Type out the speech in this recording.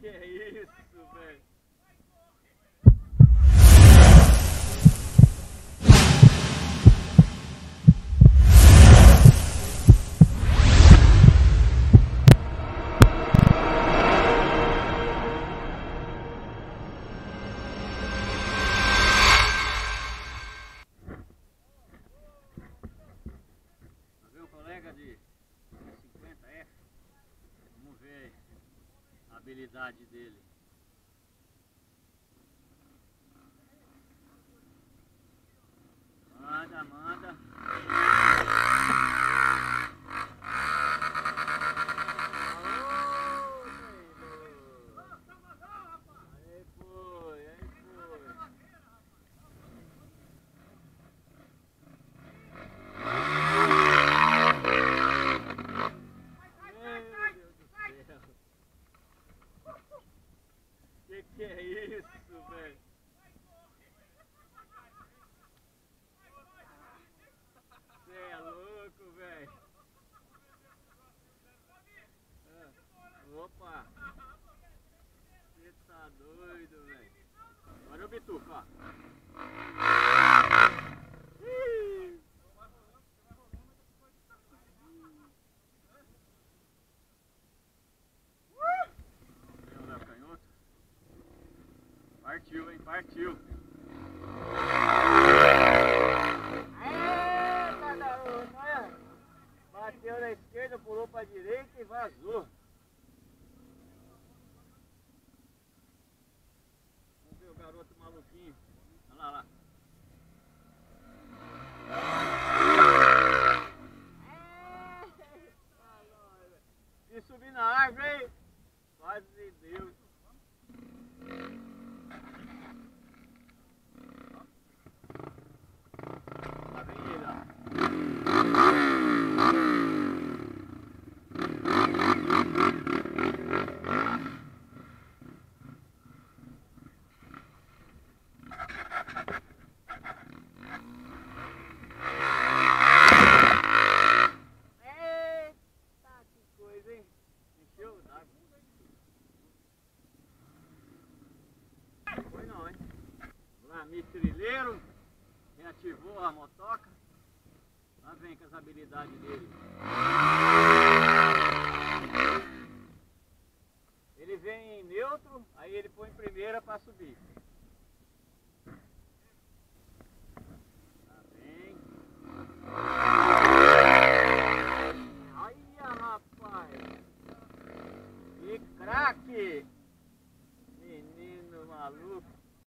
Que isso, velho. Tá colega de 50F. Vamos ver aí habilidade dele. Manda, manda. Aí foi, aí foi. Meu Deus do céu. Que que é isso, velho? Você é louco, velho. Ah, Opa! Você tá doido, velho. Léo Canhoto. Partiu, hein? Partiu. Eita, garoto, olha. Bateu na esquerda, pulou pra direita e vazou. Vamos ver o lá, lá. Se subir na árvore, hein? Quase Deus. Lá vem ele, ó. Eita, que coisa, hein? Encheu d'água. Foi não, hein? Mitrilheiro. Reativou a motoca. Lá vem com as habilidades dele. Ele vem em neutro, aí ele põe em primeira para subir. Lá vem. Olha, rapaz! Que craque! Menino maluco!